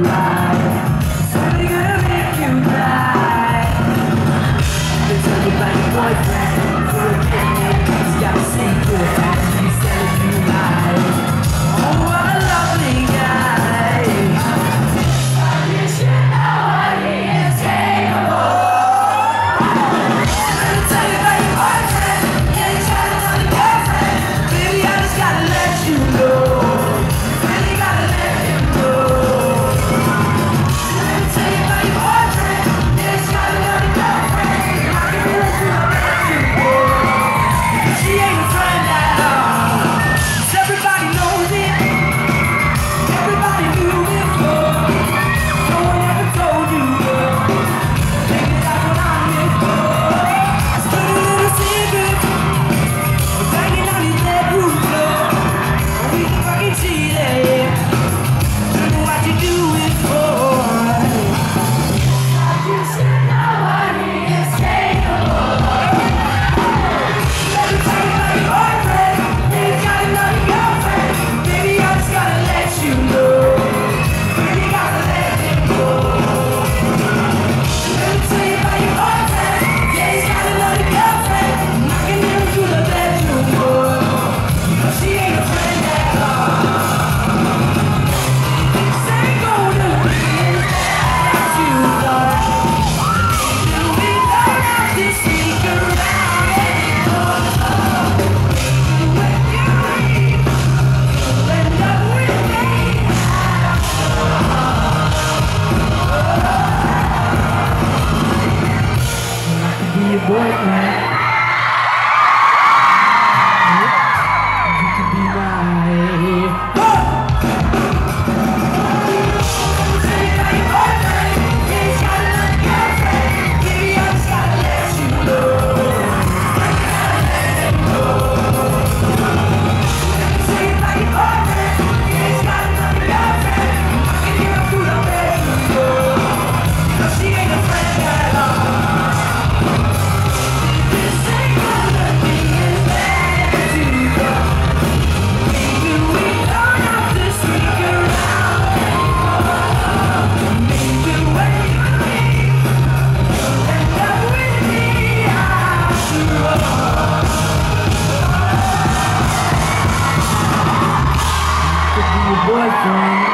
Bye. boyfriend.